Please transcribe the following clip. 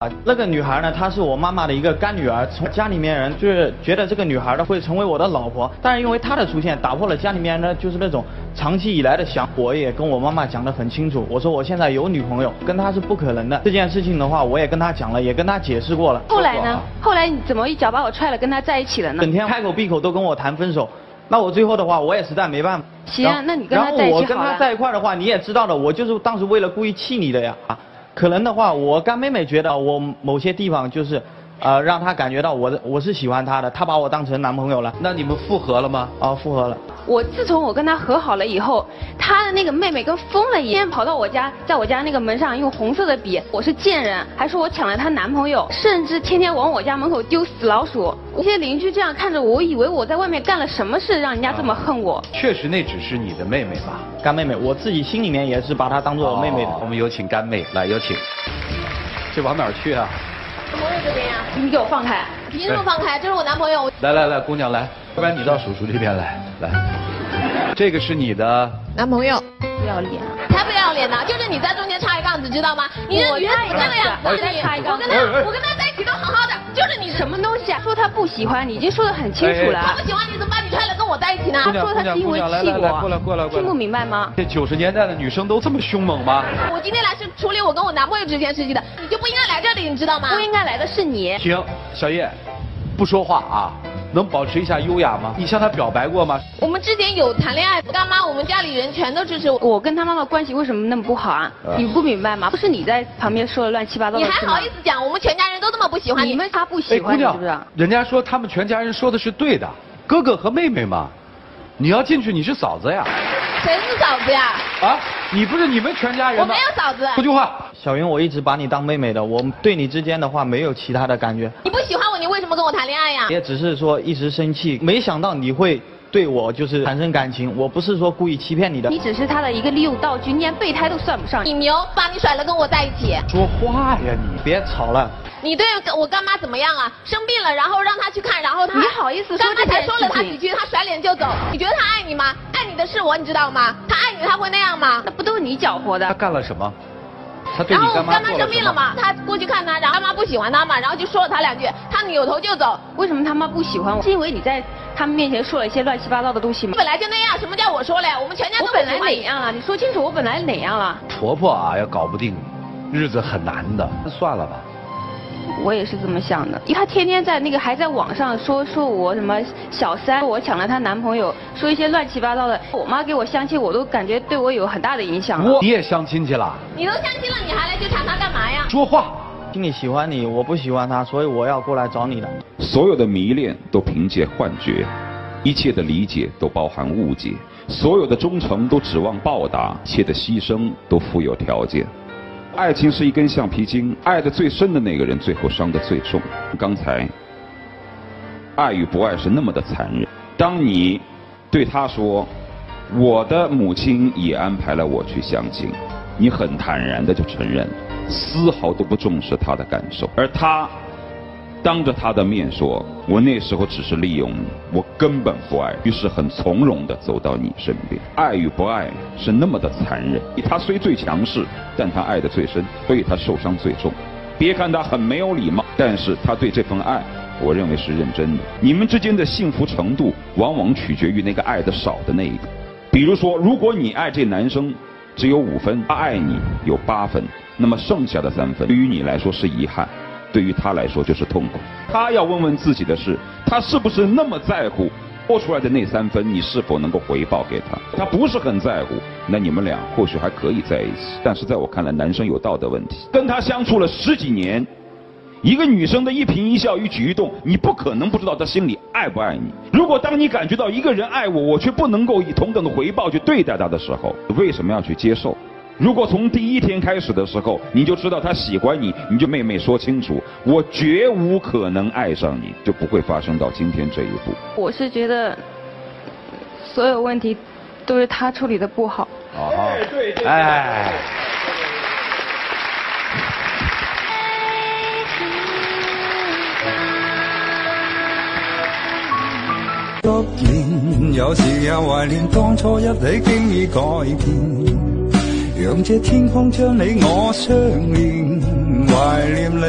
啊，那个女孩呢，她是我妈妈的一个干女儿，从家里面人就是觉得这个女孩呢会成为我的老婆，但是因为她的出现，打破了家里面呢就是那种长期以来的想，我也跟我妈妈讲得很清楚，我说我现在有女朋友，跟她是不可能的。这件事情的话，我也跟她讲了，也跟她解释过了。后来呢？后来你怎么一脚把我踹了，跟她在一起了呢？整天开口闭口都跟我谈分手，那我最后的话，我也实在没办法。行啊，那你跟她在一起然后我跟她在一块的话，你也知道的，我就是当时为了故意气你的呀。啊可能的话，我干妹妹觉得我某些地方就是，呃，让他感觉到我的我是喜欢他的，他把我当成男朋友了。那你们复合了吗？啊，复合了。我自从我跟他和好了以后，他的那个妹妹跟疯了一样，跑到我家，在我家那个门上用红色的笔，我是贱人，还说我抢了她男朋友，甚至天天往我家门口丢死老鼠。那些邻居这样看着我，我以为我在外面干了什么事，让人家这么恨我。确实，那只是你的妹妹吧？干妹妹，我自己心里面也是把她当做我妹妹的。哦我们有请干妹来，有请。这往哪儿去啊？你给我放开！凭什么放开？这是我男朋友。来来来，姑娘来，要不然你到叔叔这边来，来。这个是你的，男朋友不要脸啊！才不要脸呢，就是你在中间插一杠子，知道吗？你这我原子这个样子，我跟他，我跟他在一起都好好的，就是你什么东西啊？说他不喜欢你，已经说得很清楚了。他不喜欢你，怎么把你踹了跟我在一起呢他？说他是因为气来来过来我，过来过来听不明白吗？这九十年代的女生都这么凶猛吗？我今天来是处理我跟我男朋友之间事情的，你就不应该来这里，你知道吗？不应该来的是你。行，小叶，不说话啊，能保持一下优雅吗？你向他表白过吗？我们之前有谈恋爱，干妈我们家里人全都支持我。我跟他妈妈关系为什么那么不好啊？啊你不明白吗？不是你在旁边说的乱七八糟你还好意思讲？我们全家人都这么不喜欢你。你们他不哎，喜欢你，是不是？，人家说他们全家人说的是对的，哥哥和妹妹嘛，你要进去你是嫂子呀，谁是嫂子呀？啊，你不是你们全家人吗？我没有嫂子。说句话，小云，我一直把你当妹妹的，我对你之间的话没有其他的感觉，你不喜欢我，你为什么跟我谈恋爱呀？也只是说一时生气，没想到你会对我就是产生感情，我不是说故意欺骗你的你。只是他的一个利用道具，你连备胎都算不上。你牛，把你甩了跟我在一起。说话呀你。别吵了，你对我干妈怎么样啊？生病了，然后让她去看，然后她你好意思说干妈这才说了她几句，她甩脸就走。你觉得她爱你吗？爱你的是我，你知道吗？她爱你，她会那样吗那？不都是你搅和的？她？干了什么？他对然后我干妈？生病了嘛，他过去看她，然后干妈不喜欢他嘛，然后就说了他两句，他扭头就走。为什么他妈不喜欢我？是因为你在他们面前说了一些乱七八糟的东西吗？本来就那样，什么叫我说嘞？我们全家都本来。哪样了？你说清楚，我本来哪样了？婆婆啊，要搞不定，日子很难的。算了吧。我也是这么想的。因为她天天在那个还在网上说说我什么小三，我抢了她男朋友，说一些乱七八糟的。我妈给我相亲，我都感觉对我有很大的影响了。我你也相亲去了？你都相亲了，你还来纠缠她干嘛呀？说话。心里喜欢你，我不喜欢他，所以我要过来找你的。所有的迷恋都凭借幻觉，一切的理解都包含误解，所有的忠诚都指望报答，一切的牺牲都附有条件。爱情是一根橡皮筋，爱的最深的那个人最后伤得最重。刚才，爱与不爱是那么的残忍。当你对他说：“我的母亲也安排了我去相亲”，你很坦然的就承认，丝毫都不重视他的感受，而他当着他的面说：“我那时候只是利用你，我根本不爱。”于是很从容地走到你身边。爱与不爱是那么的残忍。他虽最强势，但他爱得最深，所以他受伤最重。别看他很没有礼貌，但是他对这份爱，我认为是认真的。你们之间的幸福程度，往往取决于那个爱的少的那一个。比如说，如果你爱这男生只有五分，他爱你有八分，那么剩下的三分对于你来说是遗憾，对于他来说就是痛苦。他要问问自己的是，他是不是那么在乎多出来的那三分，你是否能够回报给他？他不是很在乎，那你们俩或许还可以在一起。但是在我看来，男生有道德问题。跟他相处了十几年，一个女生的一颦一笑、一举一动，你不可能不知道她心里爱不爱你。如果当你感觉到一个人爱我，我却不能够以同等的回报去对待他的时候，为什么要去接受？如果从第一天开始的时候，你就知道他喜欢你，你就妹妹说清楚，我绝无可能爱上你，就不会发生到今天这一步。我是觉得所有问题都是他处理的不好。哦，哎，突然，有时也怀念當初一起經已改變，让这天空将你我相连，怀念你。